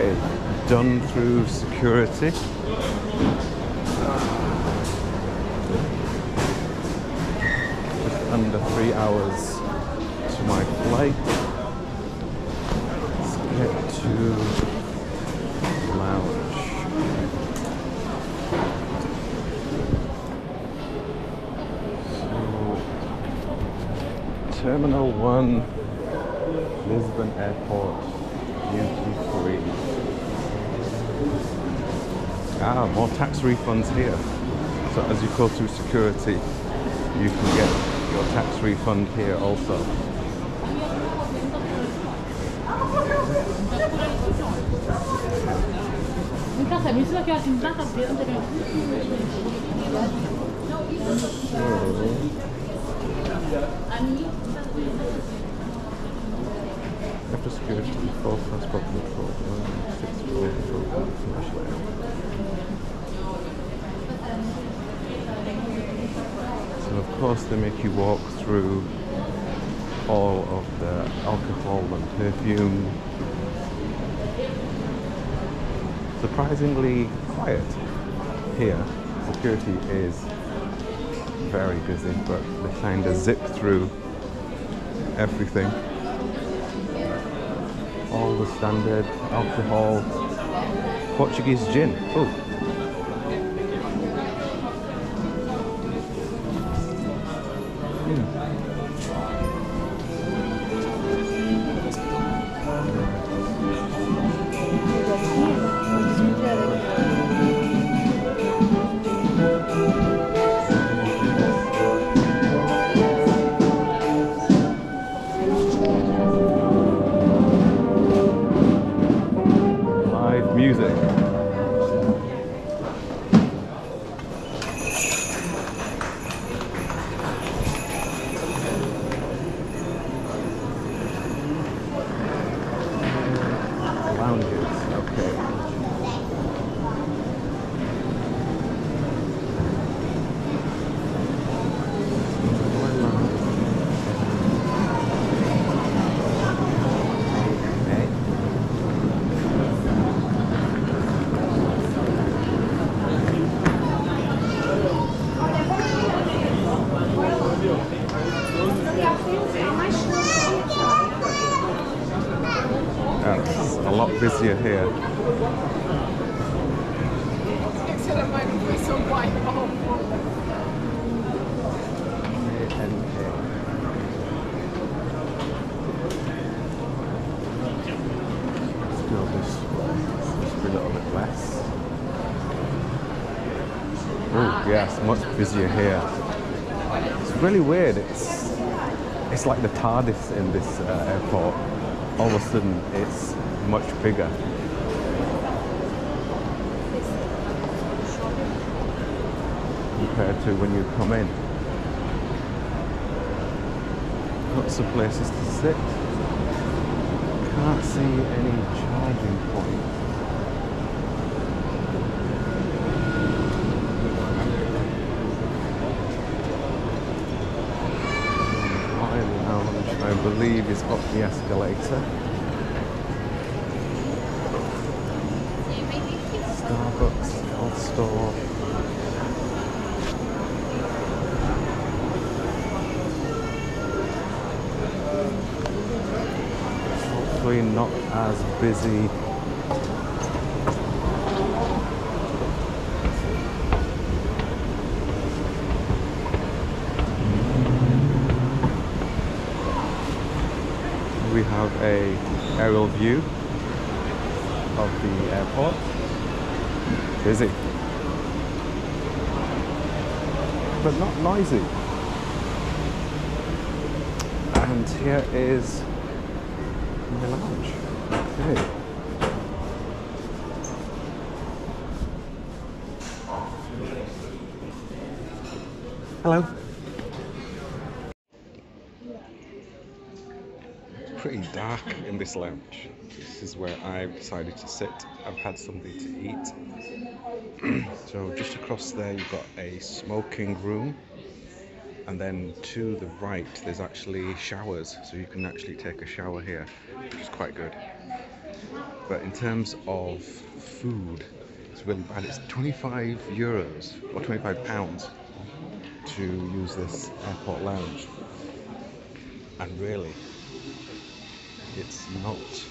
Okay, done through security. Just under three hours to my flight. Let's get to lounge. Terminal 1, Lisbon Airport, duty free. Ah, more tax refunds here. So as you go through security, you can get your tax refund here also. After security, full passport control, six control, commercial area. So of course they make you walk through all of the alcohol and perfume. Surprisingly quiet here. Security is very busy, but they kind of zip through everything. All the standard alcohol, Portuguese gin. Oh, music. Lounges, okay. Okay. That's a lot busier here. Oh yes, much busier here. It's really weird. It's it's like the TARDIS in this uh, airport. All of a sudden, it's much bigger. Compared to when you come in. Lots of places to sit. Can't see any charging points. I believe, is up the escalator. Hopefully not as busy. We have a aerial view of the airport. Busy. But not noisy. And here is my lounge. Okay. Hello. It's pretty dark in this lounge. This is where I've decided to sit. I've had something to eat. so just across there you've got a smoking room and then to the right there's actually showers so you can actually take a shower here which is quite good But in terms of food, it's really bad. It's 25 euros or 25 pounds to use this airport lounge. And really, it's not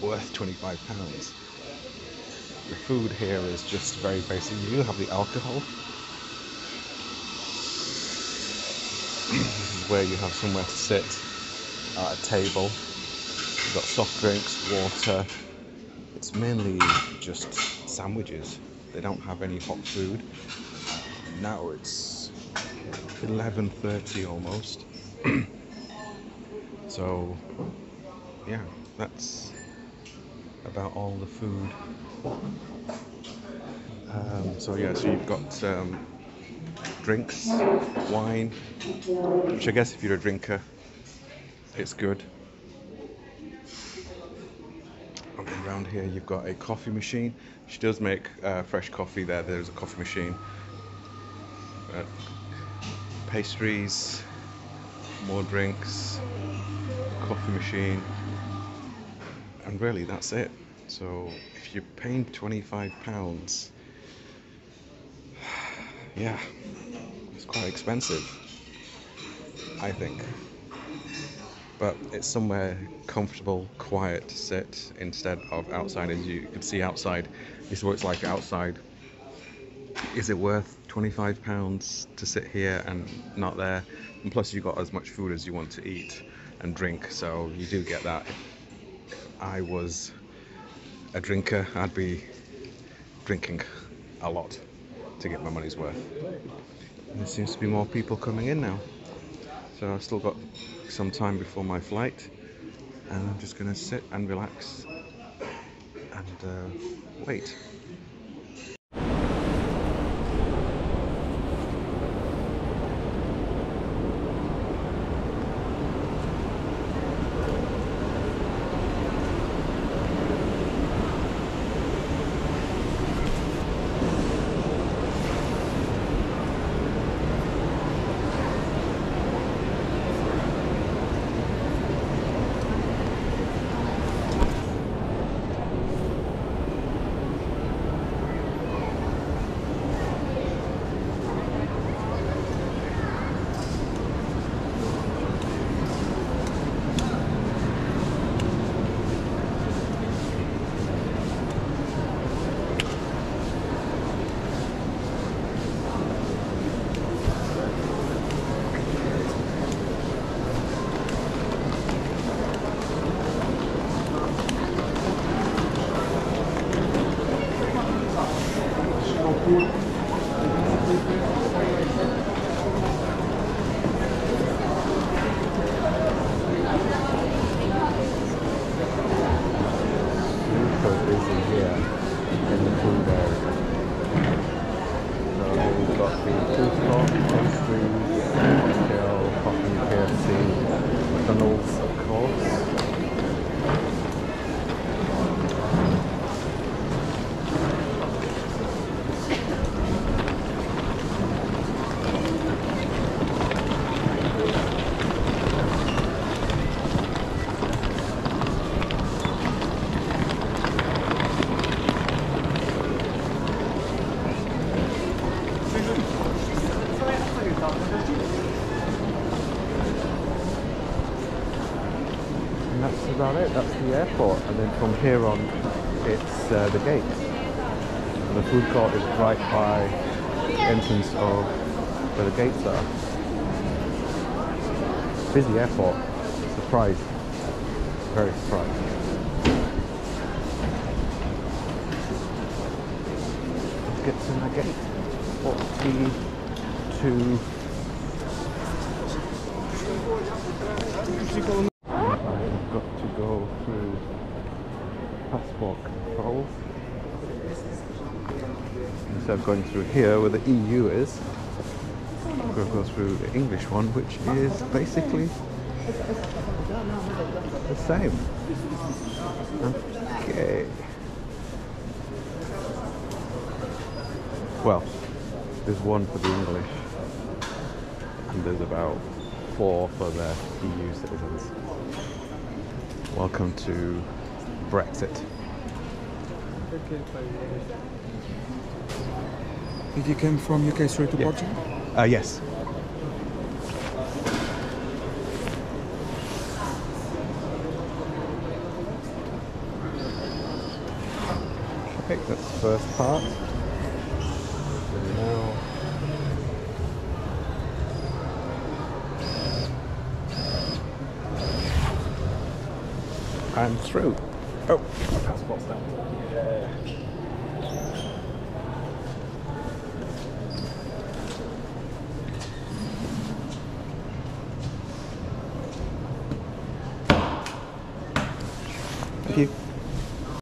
worth 25 pounds. The food here is just very basic. You do have the alcohol. this is where you have somewhere to sit at a table. You've got soft drinks, water. It's mainly just sandwiches. They don't have any hot food. Now it's 11:30 almost. so yeah, that's about all the food. Um, so yeah, so you've got um, drinks, wine, which I guess if you're a drinker, it's good. Around here you've got a coffee machine. She does make uh, fresh coffee there. There's a coffee machine. Uh, pastries, more drinks, coffee machine, and really that's it. So if you're paying 25 pounds, yeah, it's quite expensive, I think. But it's somewhere comfortable, quiet to sit instead of outside. As you can see outside, this is what it's like outside. Is it worth 25 pounds to sit here and not there? And plus, you got as much food as you want to eat and drink, so you do get that. If I was a drinker, I'd be drinking a lot to get my money's worth. And there seems to be more people coming in now. So I've still got some time before my flight, and I'm just going to sit and relax and uh, wait. McDonald's of course. And that's about it, that's the airport. And then from here on, it's uh, the gate. And the food court is right by the entrance of where the gates are. Busy airport. Surprised. Very surprised. Let's get to the gate. 42. Go through passport controls. Instead of going through here where the EU is, to go through the English one, which is basically the same. Okay. Well, there's one for the English, and there's about four for the EU citizens. Welcome to Brexit. Did you come from UK straight to Yeah. Portugal? Uh, yes. Okay, that's the first part. And now I'm through. Oh, my passport's down. Yeah.